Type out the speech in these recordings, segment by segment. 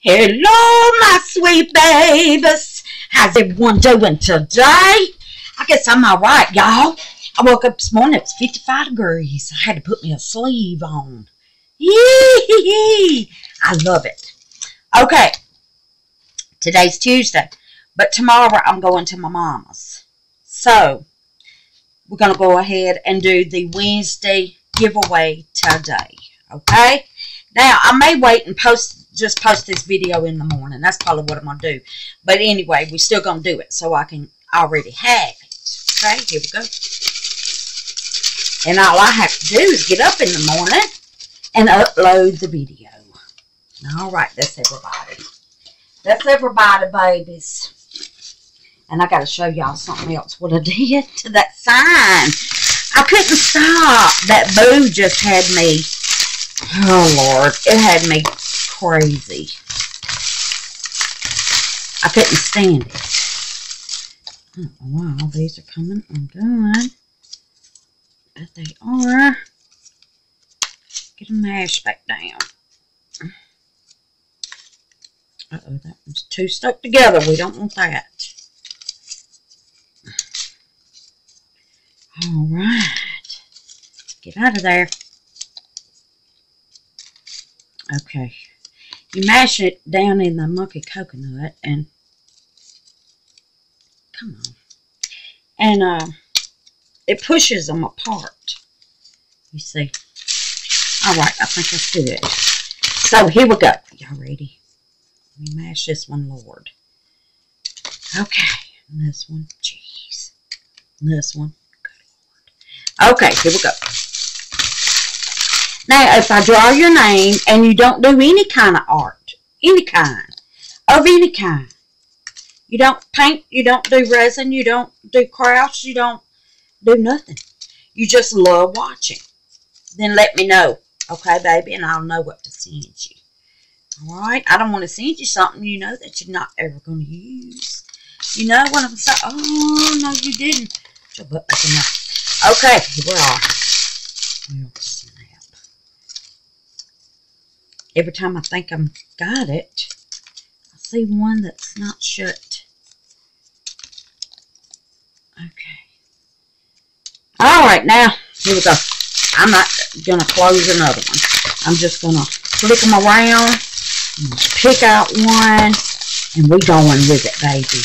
Hello, my sweet babies. How's everyone doing today? I guess I'm all right, y'all. I woke up this morning, it was 55 degrees. I had to put me a sleeve on. Yee! I love it. Okay, today's Tuesday, but tomorrow I'm going to my mama's. So, we're going to go ahead and do the Wednesday giveaway today. Okay? Now, I may wait and post just post this video in the morning. That's probably what I'm going to do. But anyway, we're still going to do it so I can already have it. Okay, here we go. And all I have to do is get up in the morning and upload the video. All right, that's everybody. That's everybody, babies. And I got to show y'all something else. What I did to that sign. I couldn't stop. That boo just had me. Oh, Lord. It had me crazy. I couldn't stand it. Oh, Why all these are coming undone. But they are. Get them mashed back down. Uh-oh, that one's too stuck together. We don't want that. All right. Get out of there. Okay. You mash it down in the monkey coconut and come on. And uh, it pushes them apart. You see. All right, I think that's good. So here we go. Y'all ready? Let me mash this one, Lord. Okay. And this one, jeez. This one, good lord Okay, here we go. Now, if I draw your name and you don't do any kind of art, any kind, of any kind, you don't paint, you don't do resin, you don't do crafts, you don't do nothing. You just love watching. Then let me know, okay, baby, and I'll know what to send you. All right? I don't want to send you something you know that you're not ever going to use. You know what I'm saying? Oh, no, you didn't. Okay, we are. Well, snap. Every time I think I'm got it, I see one that's not shut. Okay. All right, now, here we go. I'm not going to close another one. I'm just going to flick them around, pick out one, and we're going with it, baby.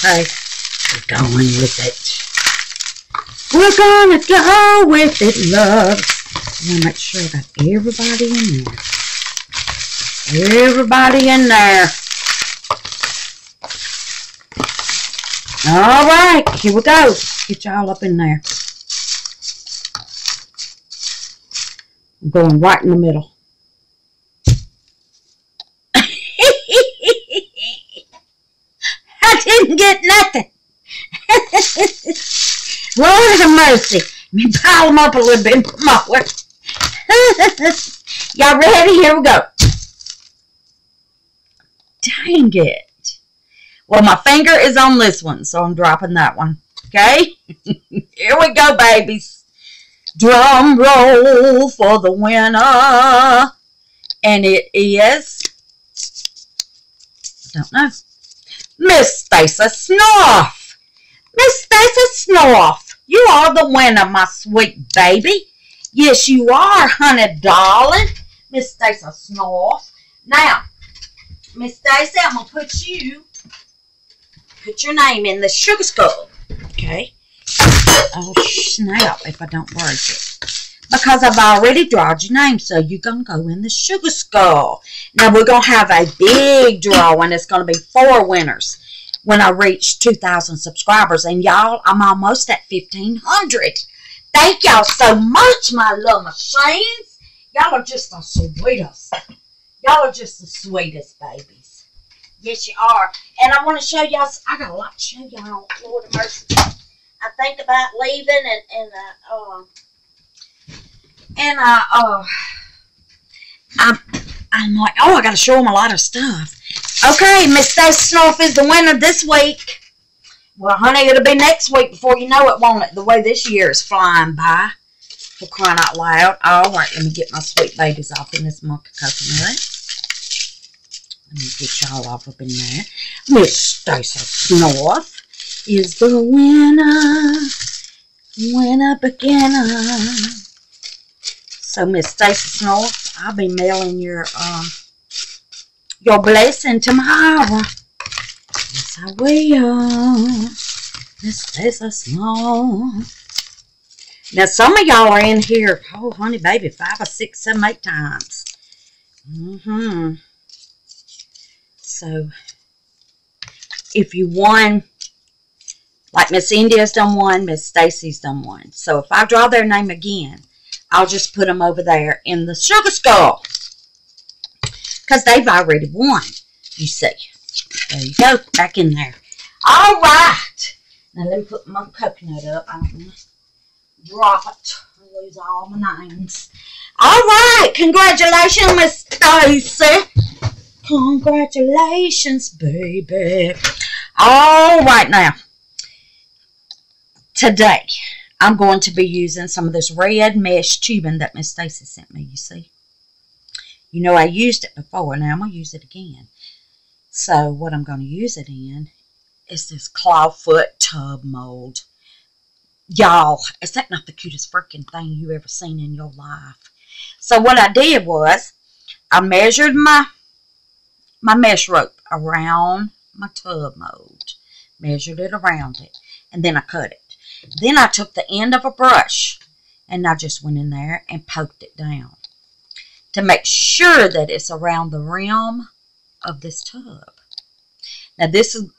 Okay? We're going with it. We're gonna go with it, love. I want to make sure I got everybody in there. Everybody in there. All right, here we go. Get y'all up in there. I'm going right in the middle. I didn't get nothing. Lord have mercy. Let me pile them up a little bit more. Y'all ready? Here we go. Dang it. Well, my finger is on this one, so I'm dropping that one. Okay? Here we go, babies. Drum roll for the winner. And it is, I don't know, Miss Stacey Snoff. Miss Stacy Snoff, you are the winner, my sweet baby. Yes, you are, honey darling. Miss Stacy Snoff. Now, Miss Stacy, I'm going to put you, put your name in the sugar skull. Okay? Oh, snap if I don't break it. Because I've already drawn your name, so you're to go in the sugar skull. Now, we're going to have a big drawing. It's going to be four winners when I reach 2,000 subscribers. And y'all, I'm almost at 1,500. Thank y'all so much, my little machines. Y'all are just the sweetest. Y'all are just the sweetest babies. Yes, you are. And I want to show y'all, I got a lot to show y'all, Lord of mercy. I think about leaving and, and, uh, uh, and, uh, uh, I'm, I'm like, oh, I got to show them a lot of stuff. Okay, Miss Stacy Snoff is the winner this week. Well, honey, it'll be next week before you know it, won't it? The way this year is flying by. For crying out loud. All right, let me get my sweet babies off in this monkey coconut. Let me get y'all off up in there. Miss Stacy North is the winner. Winner beginner. So Miss Stacy North, I'll be mailing your um your blessing tomorrow. Yes, I will. Miss Stacy North. Now, some of y'all are in here, oh, honey, baby, five or six, seven, eight times. Mm-hmm. So, if you won, like Miss India's done one, Miss Stacy's done one. So, if I draw their name again, I'll just put them over there in the sugar skull. Because they've already won, you see. There you go, back in there. All right. Now, let me put my coconut up. I don't want to drop it. I lose all my names. All right, congratulations, Miss Stacy. Congratulations, baby. All right, now, today, I'm going to be using some of this red mesh tubing that Miss Stacy sent me, you see. You know I used it before, and now I'm going to use it again. So what I'm going to use it in is this clawfoot tub mold. Y'all, is that not the cutest freaking thing you ever seen in your life? So what I did was, I measured my, my mesh rope around my tub mold. Measured it around it. And then I cut it. Then I took the end of a brush and I just went in there and poked it down to make sure that it's around the rim of this tub. Now this is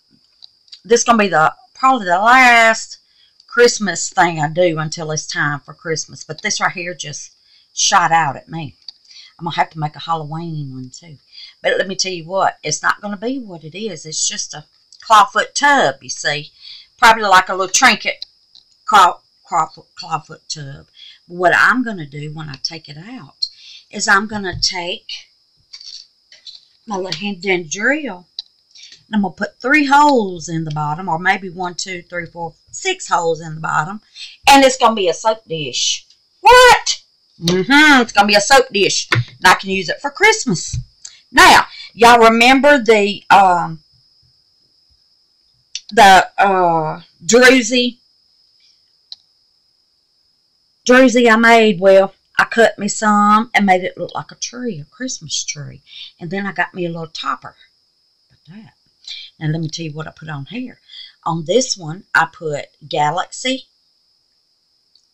this is gonna be the probably the last Christmas thing I do until it's time for Christmas. But this right here just shot out at me. I'm to have to make a Halloween one too. But let me tell you what, it's not going to be what it is. It's just a clawfoot tub, you see. Probably like a little trinket claw, clawfoot, clawfoot tub. What I'm going to do when I take it out is I'm going to take my little hand drill and I'm going to put three holes in the bottom, or maybe one, two, three, four, six holes in the bottom. And it's going to be a soap dish. What? Mm-hmm. It's going to be a soap dish. And I can use it for Christmas. Now, y'all remember the, um, the, uh, druzy, druzy I made? Well, I cut me some and made it look like a tree, a Christmas tree. And then I got me a little topper. Like that. And let me tell you what I put on here. On this one, I put Galaxy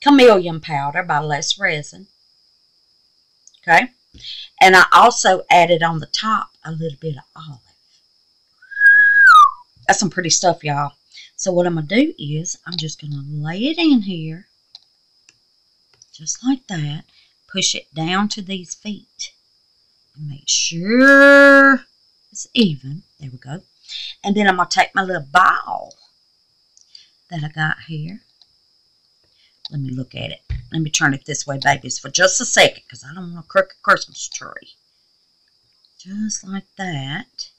Chameleon Powder by Let's Resin. Okay. And I also added on the top a little bit of olive. That's some pretty stuff, y'all. So what I'm going to do is I'm just going to lay it in here. Just like that. Push it down to these feet. And make sure it's even. There we go. And then I'm going to take my little ball that I got here. Let me look at it. Let me turn it this way, babies, for just a second, because I don't want to crook a Christmas tree. Just like that.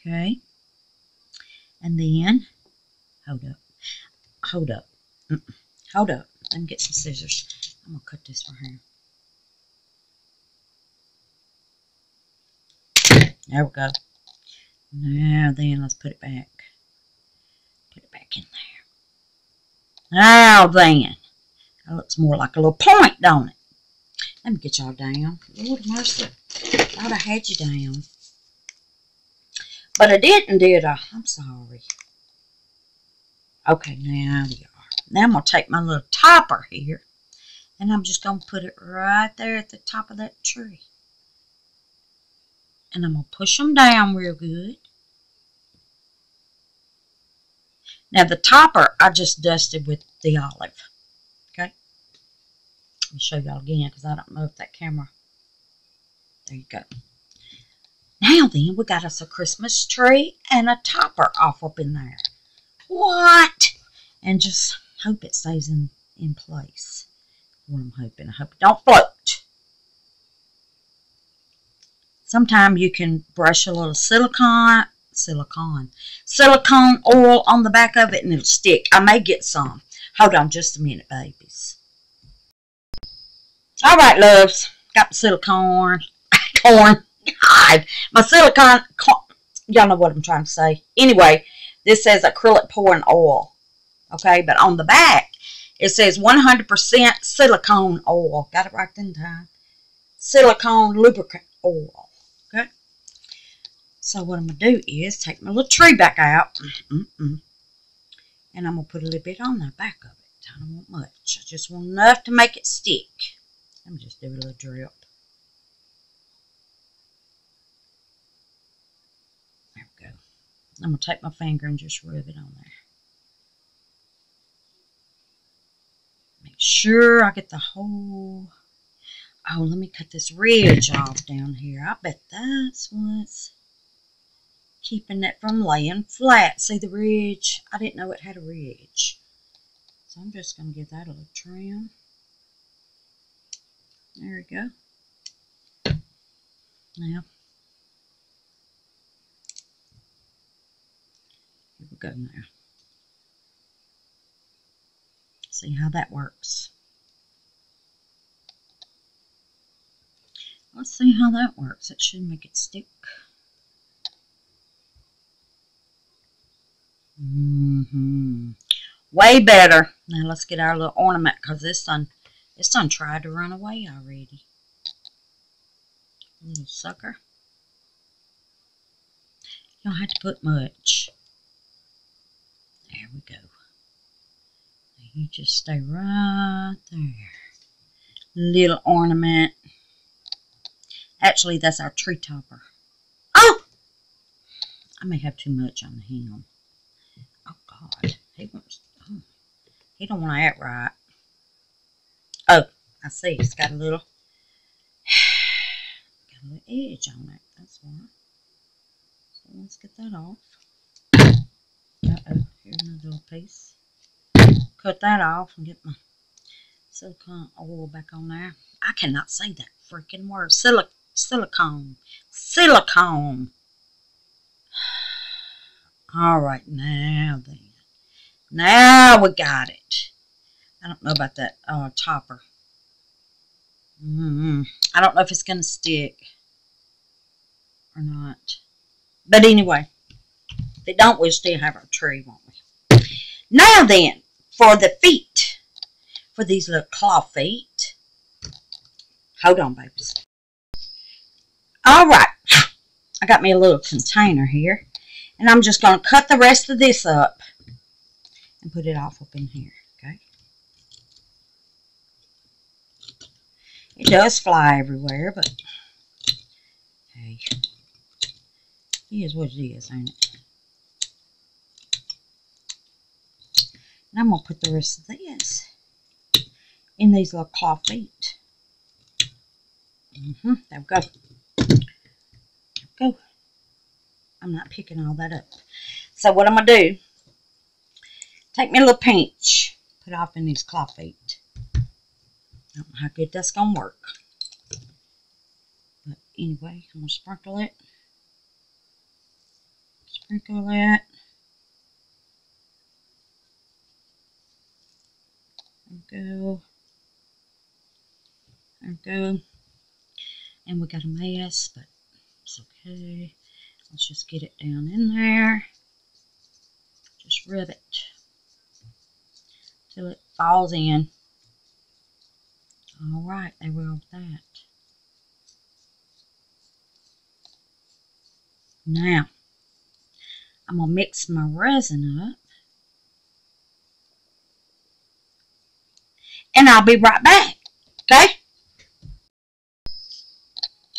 Okay. And then, hold up. Hold up. Mm -mm. Hold up. Let me get some scissors. I'm going to cut this right here. There we go. Now then, let's put it back. Put it back in there. Now then. That looks more like a little point, don't it? Let me get y'all down. Lord mercy. Thought I had you down. But I didn't, did I? I'm sorry. Okay, now we are. Now I'm going to take my little topper here. And I'm just going to put it right there at the top of that tree. And I'm going to push them down real good. Now the topper I just dusted with the olive. Okay. Let me show y'all again because I don't know if that camera. There you go. Now then, we got us a Christmas tree and a topper off up in there. What? And just hope it stays in, in place. What I'm hoping. I hope it don't float. Sometimes you can brush a little silicone silicone. Silicone oil on the back of it and it'll stick. I may get some. Hold on just a minute, babies. All right, loves. Got the silicone. Corn. God, my silicone, y'all know what I'm trying to say. Anyway, this says acrylic pouring oil. Okay, but on the back, it says 100% silicone oil. Got it right in time. Silicone lubricant oil. So what I'm going to do is take my little tree back out. Mm -mm. And I'm going to put a little bit on the back of it. I don't want much. I just want enough to make it stick. Let me just do a little drip. There we go. I'm going to take my finger and just rub it on there. Make sure I get the whole... Oh, let me cut this ridge off down here. I bet that's what's keeping it from laying flat. See the ridge? I didn't know it had a ridge. So I'm just going to give that a little trim. There we go. Now, here we go now. See how that works. Let's see how that works. It should make it stick. Mm-hmm. Way better. Now let's get our little ornament because this done, this done tried to run away already. Little sucker. You don't have to put much. There we go. You just stay right there. Little ornament. Actually, that's our tree topper. Oh! I may have too much on him. Oh, God. He wants... Oh, he don't want to act right. Oh, I see. It's got a little... Got a little edge on it. That's why. So let's get that off. Uh-oh. Here's another little piece. Cut that off and get my silicone oil back on there. I cannot say that freaking word. Silic silicone. Silicone. All right, now then. Now we got it. I don't know about that uh, topper. Mm -hmm. I don't know if it's going to stick or not. But anyway, if it don't, we'll still have our tree, won't we? Now then, for the feet. For these little claw feet. Hold on, babies. All right. I got me a little container here. And I'm just going to cut the rest of this up and put it off up in here. Okay. It does fly everywhere, but hey, it is what it is, ain't it? And I'm going to put the rest of this in these little claw feet. Mm-hmm. There we go. There we go. I'm not picking all that up. So what I'm going to do, take me a little pinch, put off in these claw feet. I don't know how good that's going to work. But anyway, I'm going to sprinkle it. Sprinkle that. go. There we go. And we got a mess, but it's okay. Let's just get it down in there. Just rub it till it falls in. All right, we go that. Now, I'm going to mix my resin up. and I'll be right back. Okay?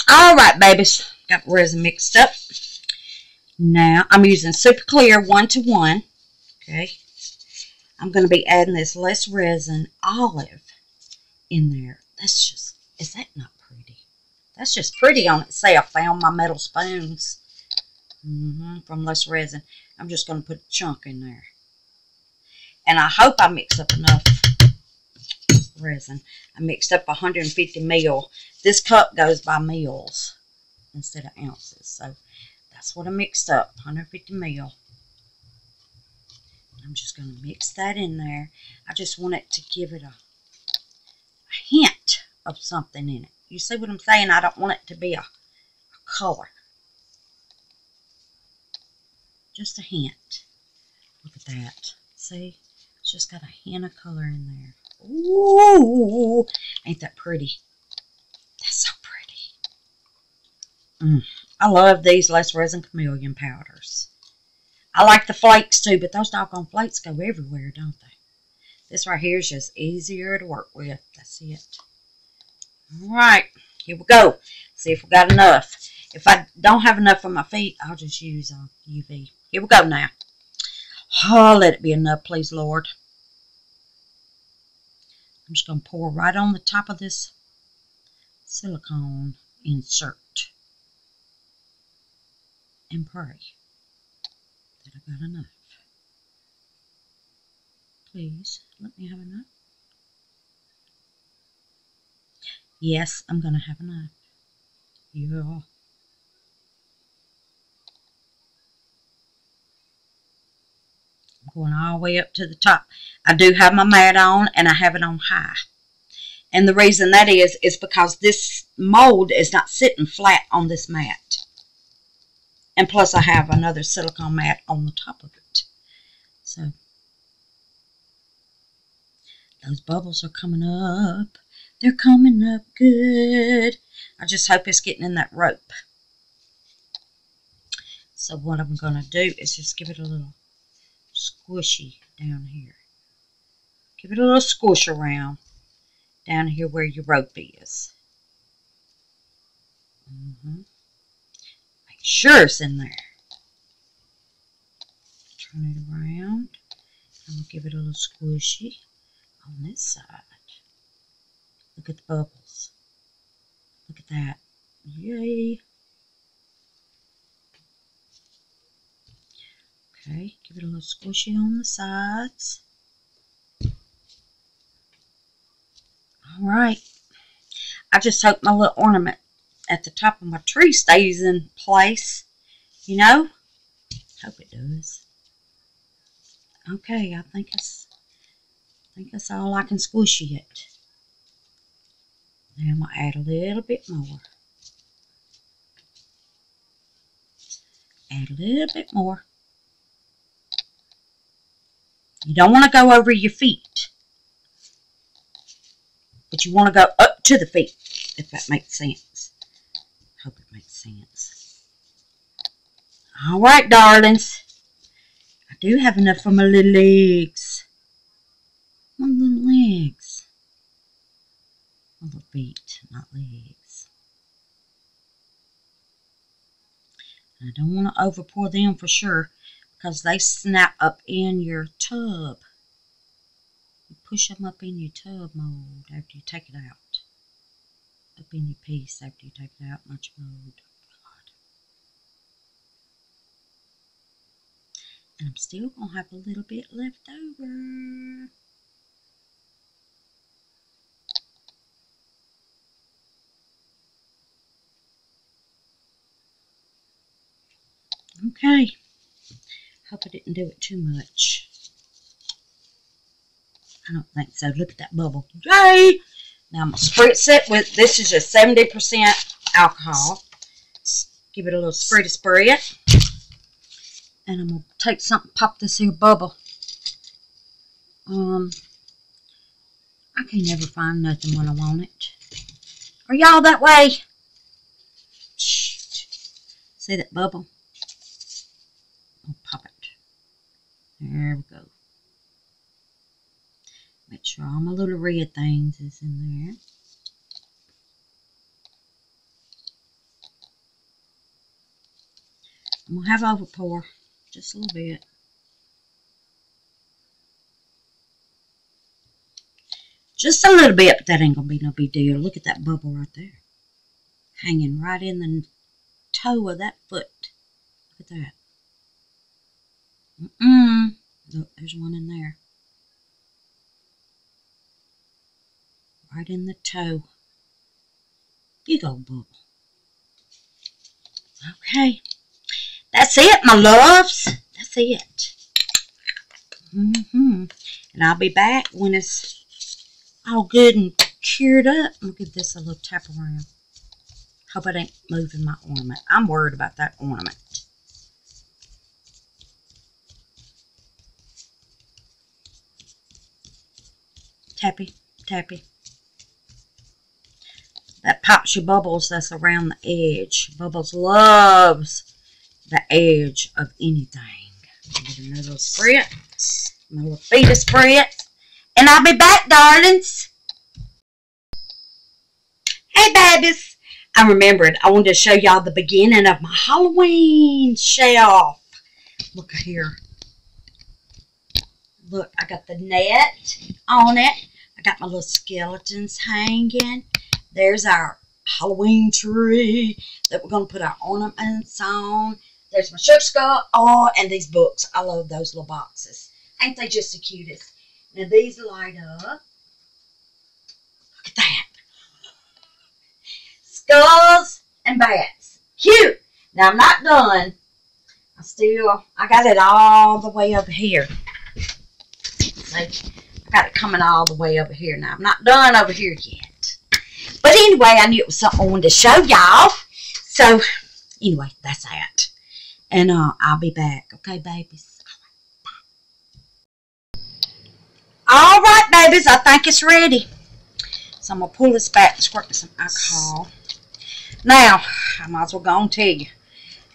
Alright, babies. Got resin mixed up. Now, I'm using Super Clear 1 to 1. Okay? I'm going to be adding this Let's Resin olive in there. That's just, is that not pretty? That's just pretty on itself. Found my metal spoons mm -hmm, from Let's Resin. I'm just going to put a chunk in there. And I hope I mix up enough resin. I mixed up 150 mil. This cup goes by mils instead of ounces. So that's what I mixed up, 150 mil. I'm just going to mix that in there. I just want it to give it a, a hint of something in it. You see what I'm saying? I don't want it to be a, a color. Just a hint. Look at that. See? It's just got a hint of color in there. Ooh, ain't that pretty? That's so pretty. Mm. I love these Let's Resin chameleon powders. I like the flakes too, but those doggone flakes go everywhere, don't they? This right here is just easier to work with. That's it. All right, here we go. See if we got enough. If I don't have enough for my feet, I'll just use uh, a UV. Here we go now. Oh, let it be enough, please, Lord. I'm just going to pour right on the top of this silicone insert and pray that I got enough. Please, let me have enough. Yes, I'm going to have enough. Yeah. going all the way up to the top. I do have my mat on and I have it on high. And the reason that is, is because this mold is not sitting flat on this mat. And plus I have another silicone mat on the top of it. So, those bubbles are coming up. They're coming up good. I just hope it's getting in that rope. So what I'm going to do is just give it a little squishy down here. Give it a little squish around down here where your rope is. Mm -hmm. Sure it's in there. Turn it around. I'm going to give it a little squishy on this side. Look at the bubbles. Look at that. Yay. Okay, give it a little squishy on the sides. All right. I just hope my little ornament at the top of my tree stays in place. You know? Hope it does. Okay, I think it's I think that's all I can squishy it. Now I'm to add a little bit more. Add a little bit more. You don't want to go over your feet. But you want to go up to the feet, if that makes sense. Hope it makes sense. All right, darlings. I do have enough for my little legs. My little legs. My little feet, not legs. I don't want to over pour them for sure because they snap up in your tub. You push them up in your tub mold after you take it out. Up in your piece after you take it out, your mold. And I'm still going to have a little bit left over. Okay. Hope I didn't do it too much. I don't think so. Look at that bubble. Yay! Now I'm going to spritz it with, this is just 70% alcohol. Give it a little spray to spray it. And I'm going to take something, pop this here bubble. Um, I can never find nothing when I want it. Are y'all that way? See that bubble? I'll pop it. There we go. Make sure all my little red things is in there. I'm going to have over pour just a little bit. Just a little bit, but that ain't going to be no big deal. Look at that bubble right there. Hanging right in the toe of that foot. Look at that. Mm-mm. Look, there's one in there. Right in the toe. Big old bubble. Okay. That's it, my loves. That's it. Mm-hmm. And I'll be back when it's all good and cured up. I'll give this a little tap around. Hope it ain't moving my ornament. I'm worried about that ornament. Tappy, tappy. That pops your bubbles that's around the edge. Bubbles loves the edge of anything. Get another spread. Little feet spread. And I'll be back, darlings. Hey, babies. I remembered I wanted to show y'all the beginning of my Halloween shelf. Look here. Look, I got the net on it. I got my little skeletons hanging. There's our Halloween tree that we're going to put our ornaments on. There's my skull. Oh, and these books. I love those little boxes. Ain't they just the cutest? Now, these light up. Look at that. Skulls and bats. Cute. Now, I'm not done. I still, I got it all the way over here. I got it coming all the way over here now. I'm not done over here yet. But anyway, I knew it was something I wanted to show y'all. So, anyway, that's that. And uh, I'll be back. Okay, babies? All right, babies. I think it's ready. So I'm going to pull this back and squirt some alcohol. Now, I might as well go and tell you.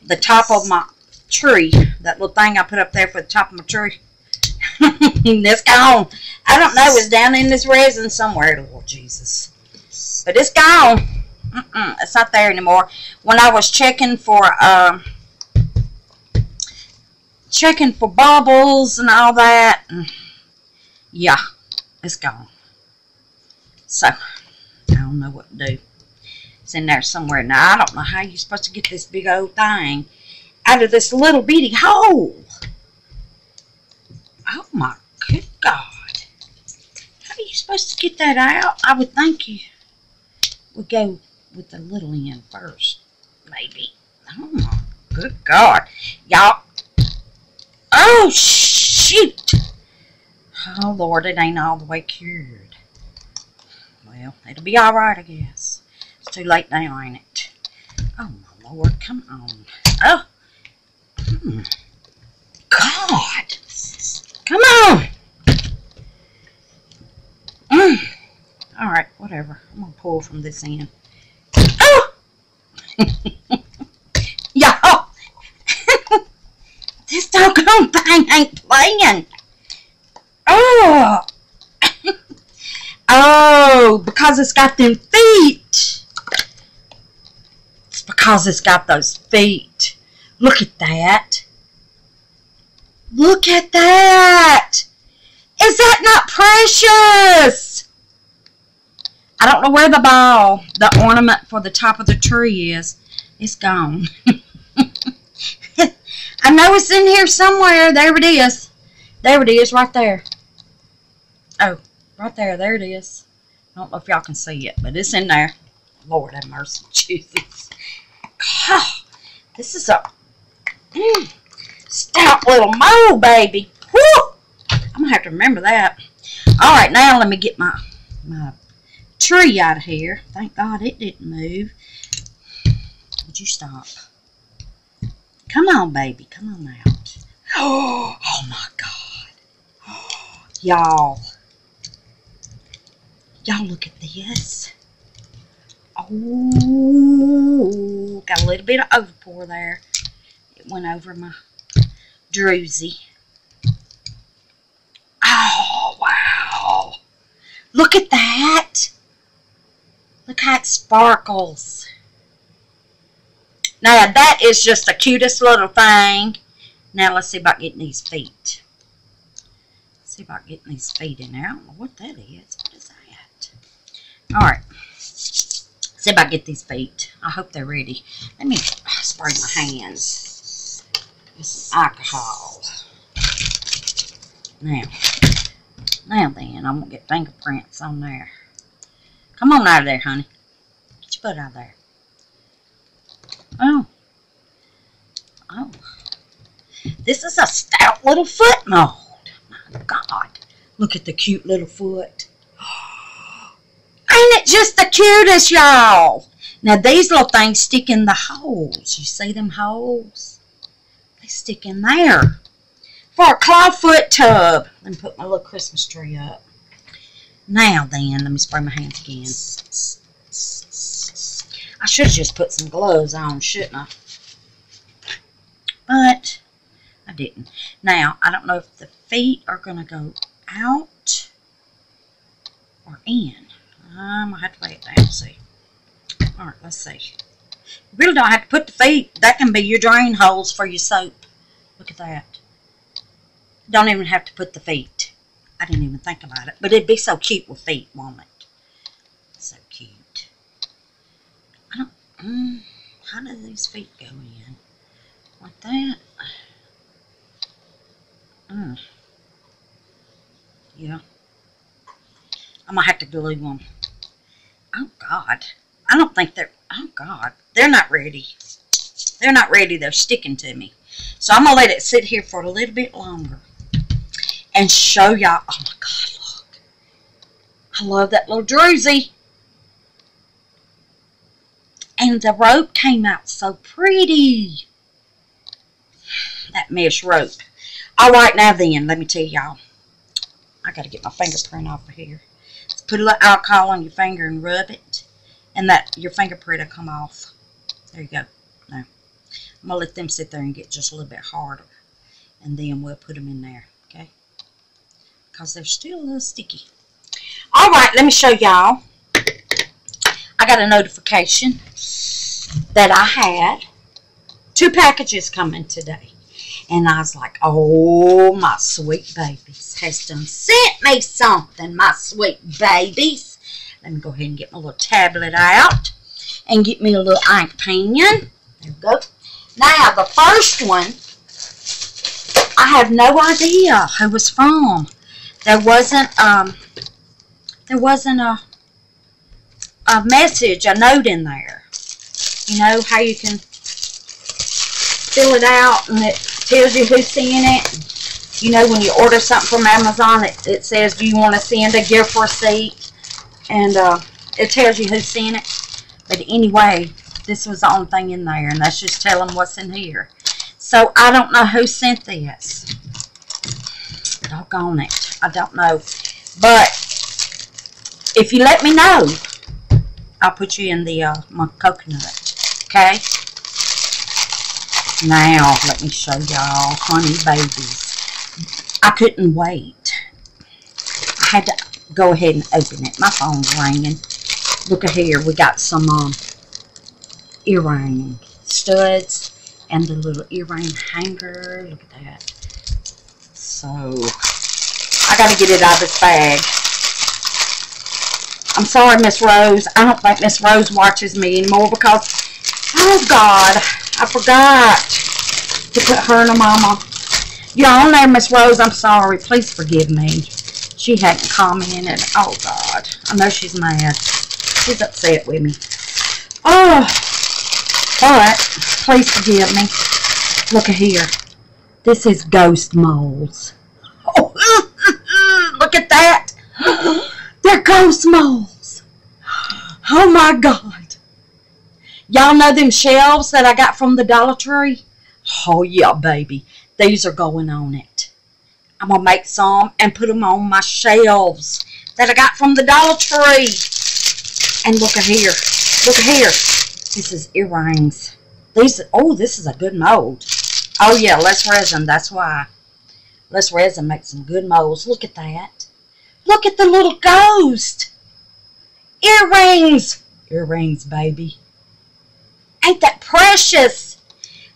The top of my tree, that little thing I put up there for the top of my tree, it's gone. I don't know. It's down in this resin somewhere. Lord Jesus. But it's gone. Mm -mm, it's not there anymore. When I was checking for, um, checking for bubbles and all that, and yeah, it's gone. So, I don't know what to do. It's in there somewhere. Now, I don't know how you're supposed to get this big old thing out of this little bitty hole. Oh my good God. How are you supposed to get that out? I would think you would go with the little end first. Maybe. Oh my good God. Y'all. Oh shoot. Oh Lord, it ain't all the way cured. Well, it'll be alright, I guess. It's too late now, ain't it? Oh my Lord, come on. Oh. Hmm. God. Come on. Mm. All right, whatever. I'm going to pull from this end. Oh! Y'all! this doggone thing ain't playing. Oh! oh, because it's got them feet. It's because it's got those feet. Look at that. Look at that. Is that not precious? I don't know where the ball, the ornament for the top of the tree is. It's gone. I know it's in here somewhere. There it is. There it is, right there. Oh, right there. There it is. I don't know if y'all can see it, but it's in there. Lord have mercy, Jesus. God, this is a mm, stout little mole, baby. Whew. I'm going to have to remember that. All right, now let me get my, my tree out of here. Thank God it didn't move. Would you stop? Come on, baby. Come on out. Oh, oh my God. Y'all. Y'all look at this. Oh, got a little bit of overpour there. It went over my druzy. Oh, wow. Look at that. Look how it sparkles. Now, that is just the cutest little thing. Now, let's see about getting these feet. Let's see about getting these feet in there. I don't know what that is. What is that? All right. See I get these feet. I hope they're ready. Let me spray my hands with some alcohol. Now, now then, I'm going to get fingerprints on there. Come on out of there, honey. Get your butt out of there. Oh. Oh. This is a stout little foot mold. My God. Look at the cute little foot. Ain't it just the cutest, y'all? Now these little things stick in the holes. You see them holes? They stick in there. For a clawfoot tub. Let me put my little Christmas tree up. Now then, let me spray my hands again. I should have just put some gloves on, shouldn't I? But I didn't. Now, I don't know if the feet are going to go out or in. Um, I'm going to have to lay it down see. Alright, let's see. You really don't have to put the feet. That can be your drain holes for your soap. Look at that. Don't even have to put the feet. I didn't even think about it. But it'd be so cute with feet, won't it? So cute. I don't... Um, how do these feet go in? Like that? Mm. Yeah. I'm going to have to glue them. Oh, God. I don't think they're... Oh, God. They're not ready. They're not ready. They're sticking to me. So I'm going to let it sit here for a little bit longer. And show y'all... Oh, my God. Look. I love that little druzy. And the rope came out so pretty. That mesh rope. All right, now then, let me tell y'all. I got to get my fingerprint off of here. Put a little alcohol on your finger and rub it. And that your fingerprint will come off. There you go. Now, I'm going to let them sit there and get just a little bit harder. And then we'll put them in there, okay? Because they're still a little sticky. All right, let me show y'all. I got a notification that I had two packages coming today. And I was like, oh, my sweet babies has done sent me something, my sweet babies. Let me go ahead and get my little tablet out and get me a little ink pen. There we go. Now, the first one, I have no idea who was from. There wasn't, um, there wasn't a, a message, a note in there. You know, how you can fill it out and it tells you who's seeing it. You know, when you order something from Amazon, it, it says, do you want to send a gift receipt? And uh, it tells you who's seeing it. But anyway, this was the only thing in there, and that's just telling what's in here. So, I don't know who sent this. Doggone it. I don't know. But, if you let me know, I'll put you in the uh, my coconut. Okay? Now, let me show y'all honey babies. I couldn't wait. I had to go ahead and open it. My phone's ringing. Look at here. We got some um, earring studs and the little earring hanger. Look at that. So, I got to get it out of this bag. I'm sorry, Miss Rose. I don't think Miss Rose watches me anymore because, oh, God, I forgot to put her and her mama. On there, Miss Rose. I'm sorry. Please forgive me. She hadn't commented. Oh, God. I know she's mad. She's upset with me. Oh, but please forgive me. Look at here. This is ghost moles. Oh, look at that. They're ghost moles. Oh, my God. Y'all know them shelves that I got from the Dollar Tree? Oh, yeah, baby. These are going on it. I'm going to make some and put them on my shelves that I got from the Dollar Tree. And look at here. Look at here. This is earrings. These, oh, this is a good mold. Oh, yeah, Let's Resin. That's why. Let's Resin makes some good molds. Look at that. Look at the little ghost. Earrings. Earrings, baby. Ain't that precious?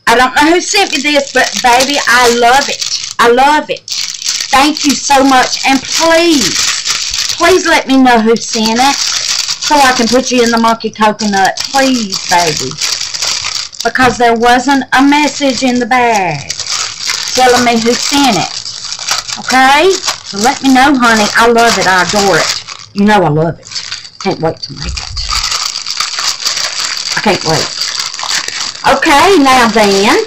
I don't know who sent me this, but baby, I love it. I love it. Thank you so much. And please, please let me know who sent it so I can put you in the monkey coconut. Please, baby. Because there wasn't a message in the bag telling me who sent it. Okay? So let me know, honey. I love it. I adore it. You know I love it. Can't wait to make it. I can't wait. Okay, now then,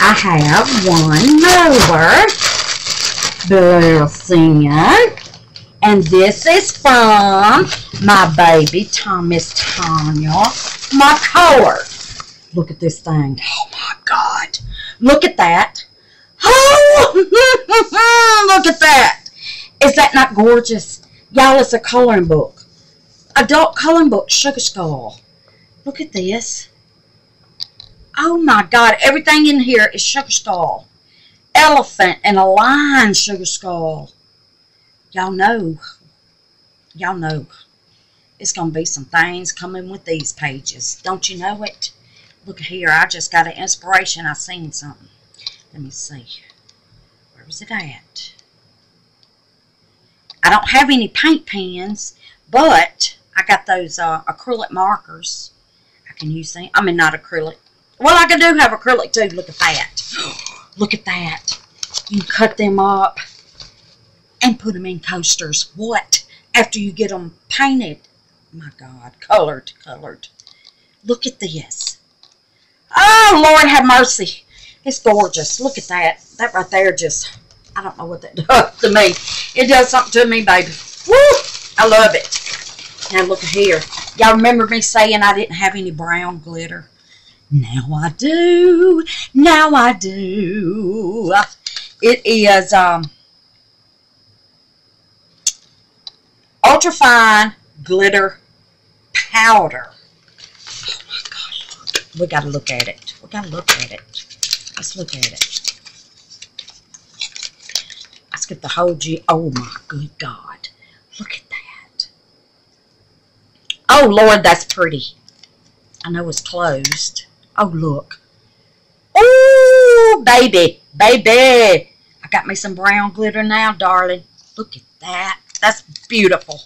I have one more blessing. And this is from my baby, Thomas Tanya McCord. Look at this thing. Oh my God. Look at that. Oh, look at that. Is that not gorgeous? Y'all, it's a coloring book. Adult coloring book, Sugar Skull. Look at this. Oh my God, everything in here is Sugar Skull. Elephant and a lion Sugar Skull. Y'all know. Y'all know. It's going to be some things coming with these pages. Don't you know it? Look here, I just got an inspiration. I seen something. Let me see. Where was it at? I don't have any paint pens, but I got those uh, acrylic markers. I can use them. I mean, not acrylic. Well, I can do have acrylic too. Look at that. Look at that. You can cut them up and put them in coasters. What? After you get them painted. My God. Colored. Colored. Look at this. Oh, Lord have mercy. It's gorgeous. Look at that. That right there just, I don't know what that does to me. It does something to me, baby. Woo! I love it. Now look here. Y'all remember me saying I didn't have any brown glitter? Now I do. Now I do. It is um, ultra fine glitter powder. Oh my God, look. We got to look at it. We got to look at it. Let's look at it. Let's get the whole G. Oh my good God. Look at that. Oh Lord, that's pretty. I know it's closed. Oh, look. Oh, baby. Baby. I got me some brown glitter now, darling. Look at that. That's beautiful.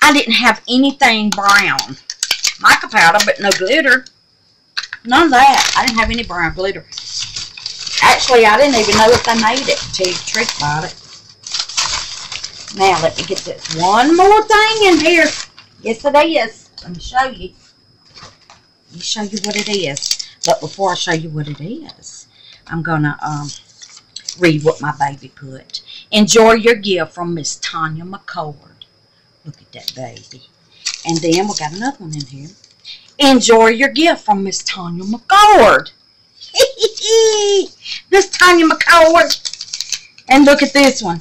I didn't have anything brown. Mica powder, but no glitter. None of that. I didn't have any brown glitter. Actually, I didn't even know if they made it. To truth about it. Now, let me get this one more thing in here. Yes, it is. Let me show you. Let me show you what it is. But before I show you what it is, I'm going to um, read what my baby put. Enjoy your gift from Miss Tanya McCord. Look at that baby. And then we got another one in here. Enjoy your gift from Miss Tanya McCord. Miss Tanya McCord. And look at this one.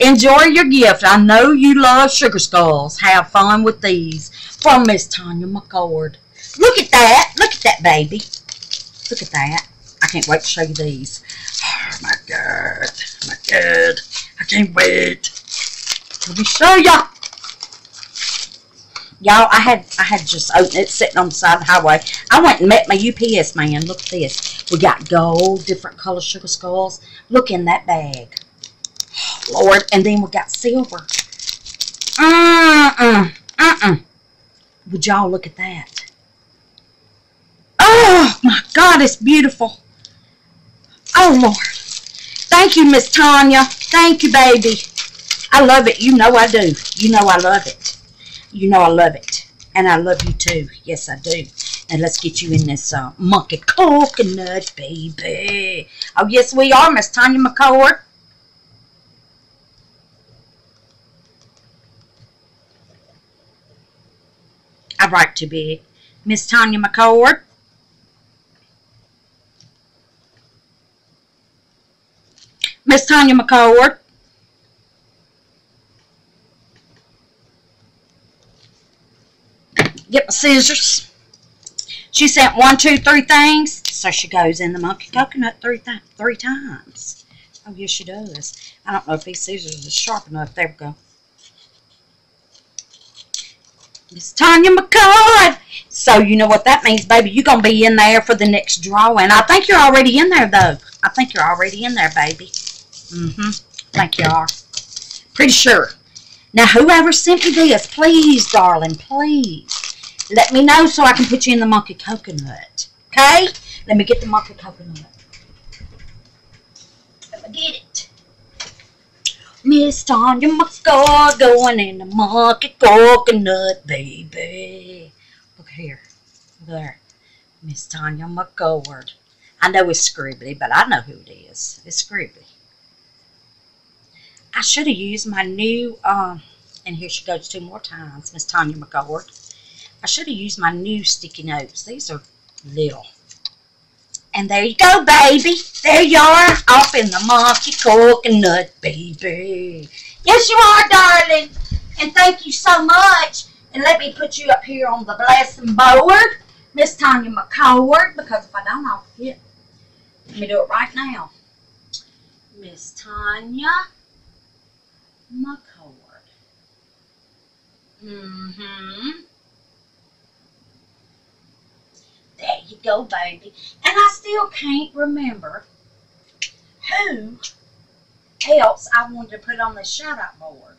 Enjoy your gift. I know you love sugar skulls. Have fun with these. From Miss Tanya McCord. Look at that. Look at that, baby. Look at that. I can't wait to show you these. Oh, my God. My God. I can't wait. Let me show y'all. Y'all, I had I had just opened it sitting on the side of the highway. I went and met my UPS man. Look at this. We got gold, different color sugar skulls. Look in that bag. Lord. And then we got silver. Uh-uh. Uh-uh. Would y'all look at that? Oh, my God, it's beautiful. Oh, Lord. Thank you, Miss Tanya. Thank you, baby. I love it. You know I do. You know I love it. You know I love it. And I love you too. Yes, I do. And let's get you in this uh, monkey coconut, baby. Oh, yes, we are, Miss Tanya McCord. I write to be Miss Tanya McCord. Miss Tanya McCord. Get my scissors. She sent one, two, three things. So she goes in the monkey coconut three, th three times. Oh, yes, she does. I don't know if these scissors are sharp enough. There we go. Miss Tanya McCord. So you know what that means, baby. You're going to be in there for the next drawing. I think you're already in there, though. I think you're already in there, baby. Mm-hmm. I think you are. Pretty sure. Now, whoever sent me this, please, darling, please, let me know so I can put you in the monkey coconut. Okay? Let me get the monkey coconut. Let me get it. Miss Tanya McCord going in the monkey coconut, baby. Look here. Look there. Miss Tanya McCord. I know it's scribbly, but I know who it is. It's scribbly. I should have used my new, um, and here she goes two more times, Miss Tanya McCord. I should have used my new sticky notes. These are little. And there you go, baby. There you are, up in the monkey coconut, baby. Yes, you are, darling. And thank you so much. And let me put you up here on the blessing board, Miss Tanya McCord, because if I don't, I'll forget. Let me do it right now. Miss Tanya McCord. Mm-hmm. There you go, baby. And I still can't remember who else I wanted to put on the shout out board.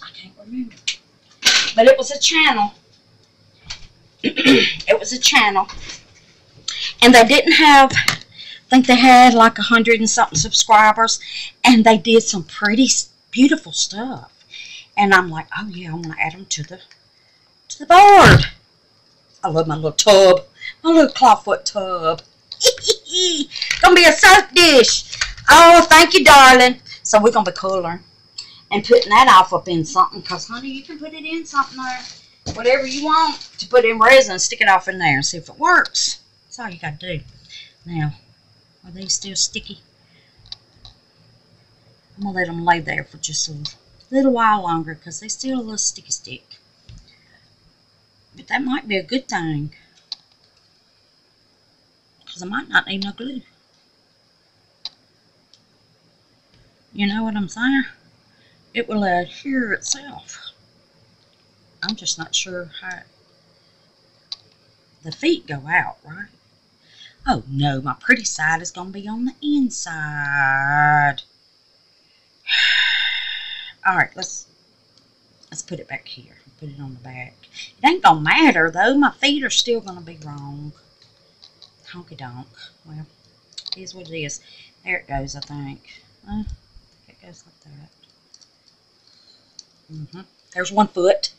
I can't remember. But it was a channel. it was a channel. And they didn't have, think they had like a hundred and something subscribers. And they did some pretty beautiful stuff. And I'm like, oh yeah, I want to add them to the, to the board. I love my little tub. My little clawfoot tub. gonna be a soap dish. Oh, thank you, darling. So we're gonna be cooler and putting that off up in something. Cause honey, you can put it in something there. Whatever you want to put in resin, stick it off in there and see if it works. That's all you gotta do. Now, are these still sticky? I'm gonna let them lay there for just a little while longer because they still a little sticky stick. But that might be a good thing. Because I might not need no glue. You know what I'm saying? It will uh, adhere itself. I'm just not sure how the feet go out, right? Oh no, my pretty side is going to be on the inside. Alright, let's let's put it back here. Put it on the back. It ain't gonna matter though. My feet are still gonna be wrong. Honky donk. Well, it is what it is. There it goes, I think. Uh, it goes like that. Mm -hmm. There's one foot.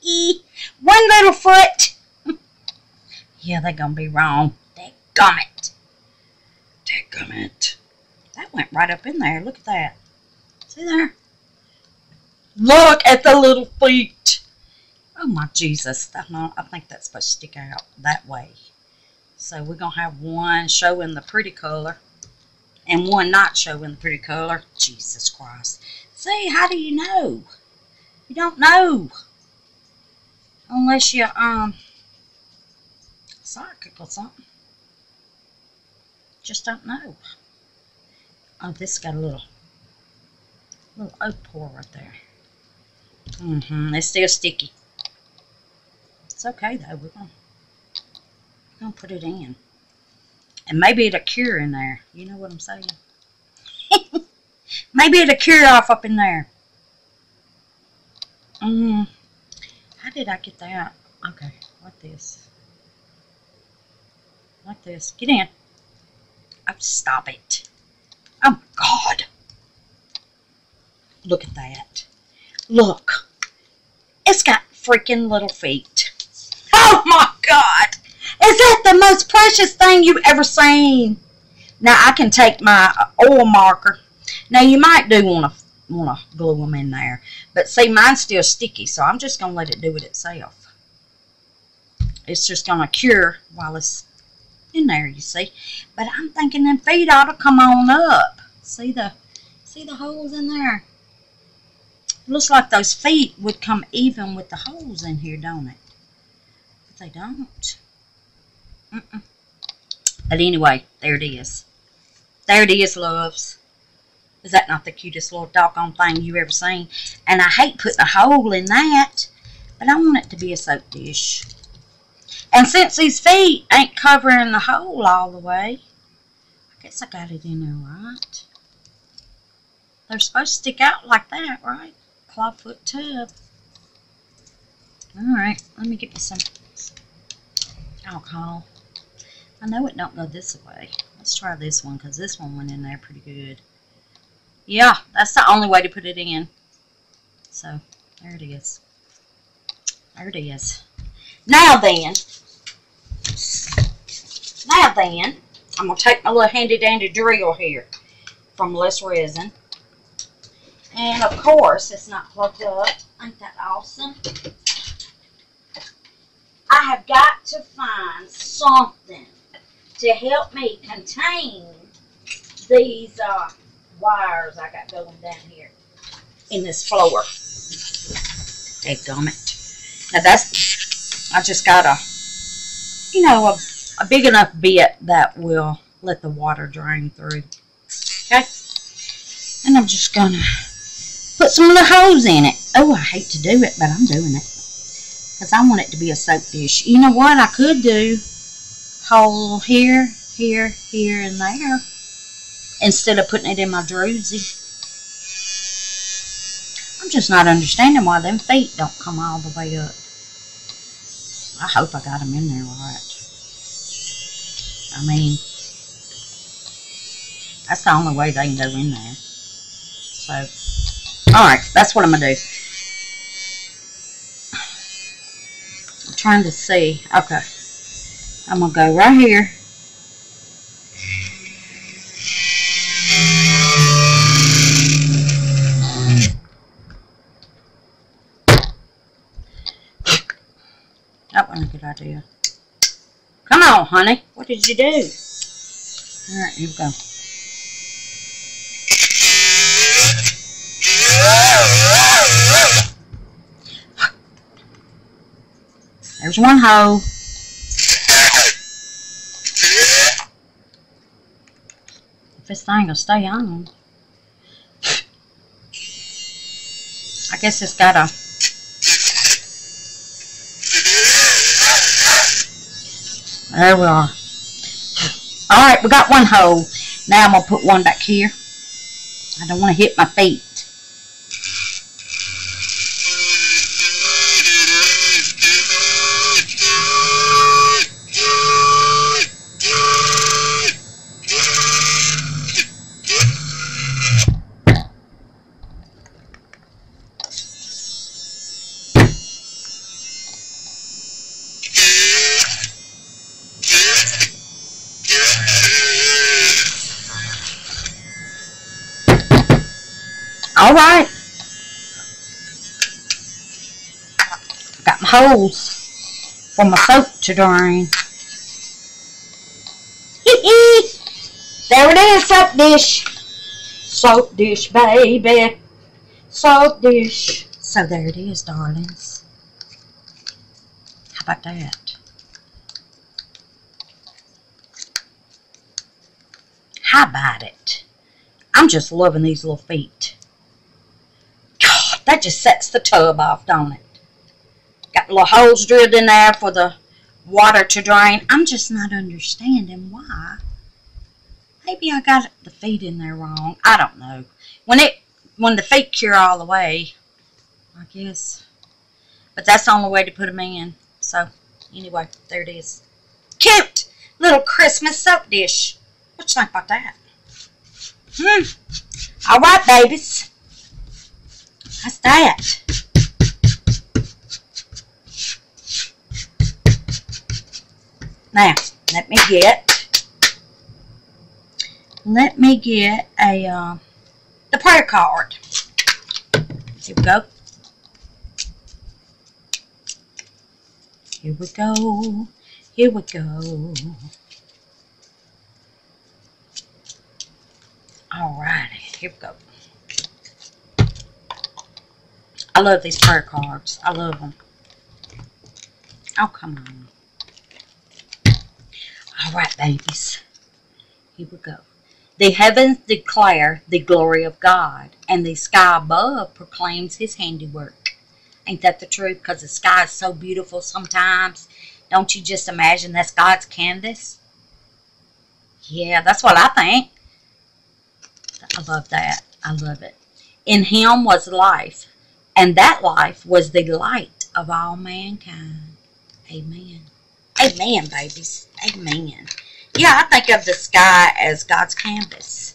one little foot. yeah, they're gonna be wrong. Dadgummit. Dadgummit. That went right up in there. Look at that. See there? Look at the little feet. Oh my Jesus. I think that's supposed to stick out that way. So we're going to have one showing the pretty color and one not showing the pretty color. Jesus Christ. See, how do you know? You don't know. Unless you're um, psychic or something. Just don't know. Oh, this got a little, little pour right there. Mm-hmm. It's still sticky. It's okay though. We're we're gonna put it in. And maybe it'll cure in there. You know what I'm saying? maybe it'll cure off up in there. Mm. How did I get that? Okay, like this. Like this. Get in. Oh, stop it. Oh, my God. Look at that. Look. It's got freaking little feet. Oh my God. Is that the most precious thing you've ever seen? Now I can take my oil marker. Now you might do want to want to glue them in there. But see, mine's still sticky, so I'm just going to let it do it itself. It's just going to cure while it's in there, you see. But I'm thinking them feet ought to come on up. See the, see the holes in there? looks like those feet would come even with the holes in here, don't it? But they don't. Mm -mm. But anyway, there it is. There it is, loves. Is that not the cutest little doggone thing you ever seen? And I hate putting a hole in that, but I want it to be a soap dish. And since these feet ain't covering the hole all the way, I guess I got it in there right. They're supposed to stick out like that, right? clawfoot tub. Alright, let me get me some alcohol. I know it don't go this way. Let's try this one because this one went in there pretty good. Yeah, that's the only way to put it in. So, there it is. There it is. Now then, then, I'm going to take my little handy dandy drill here from Let's Resin. And of course, it's not plugged up. Ain't that awesome? I have got to find something to help me contain these uh, wires I got going down here in this floor. Dadgummit. Now that's, I just got a, you know, a, a big enough bit that will let the water drain through. Okay? And I'm just gonna put some little holes in it. Oh, I hate to do it, but I'm doing it. Because I want it to be a soap dish. You know what I could do? Hole here, here, here, and there. Instead of putting it in my druzy. I'm just not understanding why them feet don't come all the way up. I hope I got them in there right. I mean, that's the only way they can go in there. So, alright, that's what I'm going to do. I'm trying to see. Okay. I'm going to go right here. A good idea. Come on, honey. What did you do? Alright, here we go. There's one hole. If this thing will stay on. I guess it's got a There we are. Alright, we got one hole. Now I'm going to put one back here. I don't want to hit my feet. Holes for my soap to drain. there it is, soap dish. Soap dish, baby. Soap dish. So there it is, darlings. How about that? How about it? I'm just loving these little feet. God, that just sets the tub off, don't it? Got little holes drilled in there for the water to drain. I'm just not understanding why. Maybe I got the feet in there wrong. I don't know. When it when the feet cure all the way, I guess. But that's the only way to put them in. So, anyway, there it is. Cute little Christmas soap dish. What you think about that? Hmm. All right, babies. That's that. Now, let me get, let me get a, uh, the prayer card. Here we go. Here we go. Here we go. Alrighty, here we go. I love these prayer cards. I love them. Oh, come on. Alright, babies. Here we go. The heavens declare the glory of God, and the sky above proclaims his handiwork. Ain't that the truth? Because the sky is so beautiful sometimes. Don't you just imagine that's God's canvas? Yeah, that's what I think. I love that. I love it. In him was life, and that life was the light of all mankind. Amen. Amen, babies. Amen. Yeah, I think of the sky as God's canvas.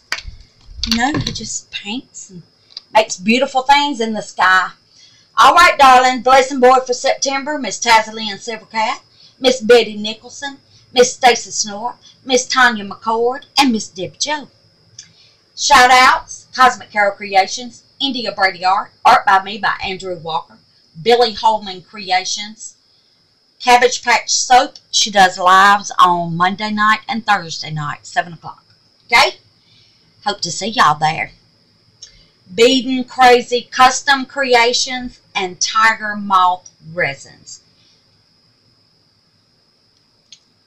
You know, he just paints and makes beautiful things in the sky. All right, darling. Blessing boy for September, Miss Tazalee and Silvercat, Miss Betty Nicholson, Miss Stacy Snore, Miss Tanya McCord, and Miss Debbie Joe. Shout outs, Cosmic Carol Creations, India Brady Art, art by me by Andrew Walker, Billy Holman Creations, Cabbage Patch Soap. She does lives on Monday night and Thursday night, 7 o'clock. Okay? Hope to see y'all there. Beading Crazy Custom Creations and Tiger Moth Resins.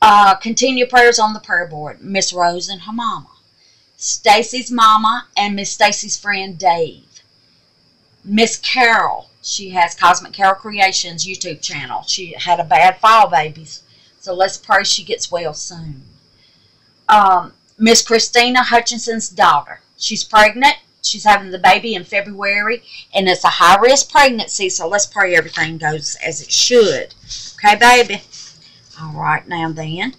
Uh, continue prayers on the prayer board. Miss Rose and her mama. Stacy's mama and Miss Stacy's friend Dave. Miss Carol. She has Cosmic Carol Creations YouTube channel. She had a bad fall, babies. So let's pray she gets well soon. Um, Miss Christina Hutchinson's daughter. She's pregnant. She's having the baby in February, and it's a high risk pregnancy. So let's pray everything goes as it should. Okay, baby. All right, now then.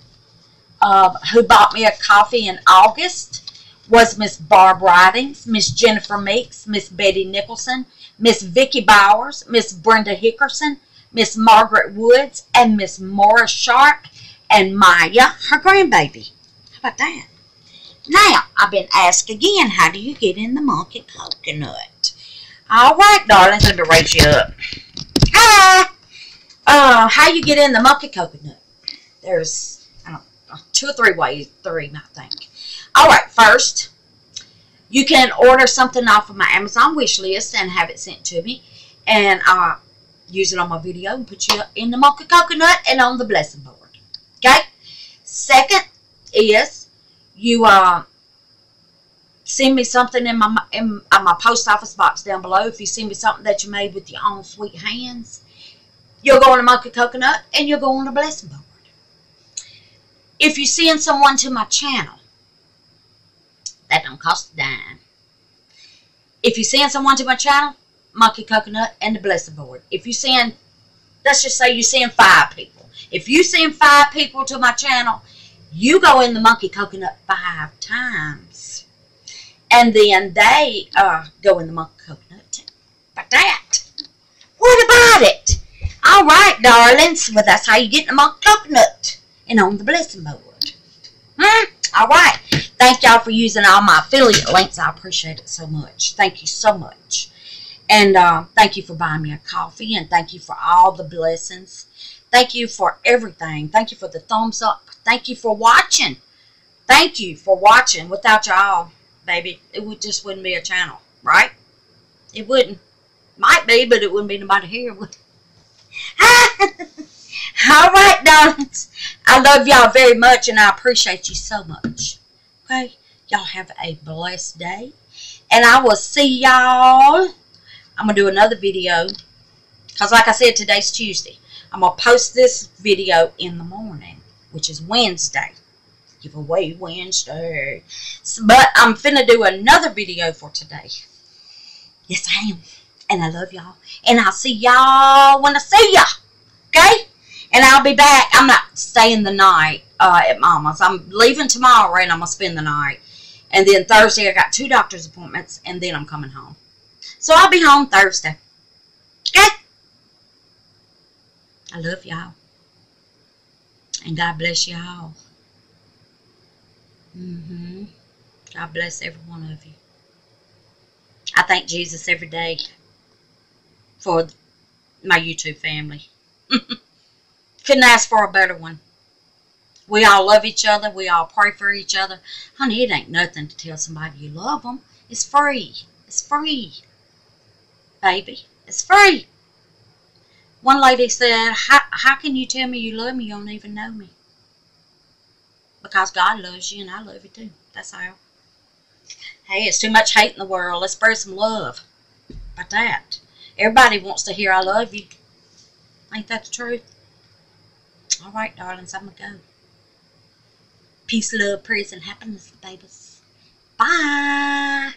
Uh, who bought me a coffee in August was Miss Barb Ridings, Miss Jennifer Meeks, Miss Betty Nicholson, Miss Vicki Bowers, Miss Brenda Hickerson, Miss Margaret Woods, and Miss Maura Sharp, and Maya, her grandbaby. How about that? Now, I've been asked again, how do you get in the monkey coconut? All right, darlings, let me raise you up. Hi! Uh, how you get in the monkey coconut? There's, I don't two or three ways, three, I think. All right, first, you can order something off of my Amazon wish list and have it sent to me. And uh, use it on my video and put you in the monkey coconut and on the blessing board. Okay? Second is you uh, send me something in my in, in my post office box down below. If you send me something that you made with your own sweet hands, you'll go on the monkey coconut and you'll go on the blessing board. If you send someone to my channel that don't cost a dime. If you send someone to my channel, Monkey Coconut and the Blessing Board. If you send, let's just say you send five people. If you send five people to my channel, you go in the Monkey Coconut five times. And then they uh, go in the Monkey Coconut. But that, what about it? All right, darlings. Well, that's how you get the Monkey Coconut and on the Blessing Board. Hmm? All right. Thank y'all for using all my affiliate links. I appreciate it so much. Thank you so much. And uh, thank you for buying me a coffee. And thank you for all the blessings. Thank you for everything. Thank you for the thumbs up. Thank you for watching. Thank you for watching. Without y'all, baby, it would just wouldn't be a channel, right? It wouldn't. Might be, but it wouldn't be nobody here. Would All right, darlings. I love y'all very much, and I appreciate you so much. Okay? Y'all have a blessed day. And I will see y'all. I'm going to do another video. Because like I said, today's Tuesday. I'm going to post this video in the morning, which is Wednesday. Giveaway Wednesday. But I'm finna do another video for today. Yes, I am. And I love y'all. And I'll see y'all when I see ya. Okay? And I'll be back. I'm not staying the night uh, at Mama's. I'm leaving tomorrow and I'm going to spend the night. And then Thursday I got two doctor's appointments and then I'm coming home. So I'll be home Thursday. Okay? I love y'all. And God bless y'all. Mm-hmm. God bless every one of you. I thank Jesus every day for my YouTube family. Couldn't ask for a better one. We all love each other. We all pray for each other. Honey, it ain't nothing to tell somebody you love them. It's free. It's free. Baby, it's free. One lady said, how, how can you tell me you love me? You don't even know me. Because God loves you and I love you too. That's how. Hey, it's too much hate in the world. Let's spread some love. About that. Everybody wants to hear I love you. Ain't that the truth? All right, darlings, I'm going to go. Peace, love, praise, and happiness, babies. Bye.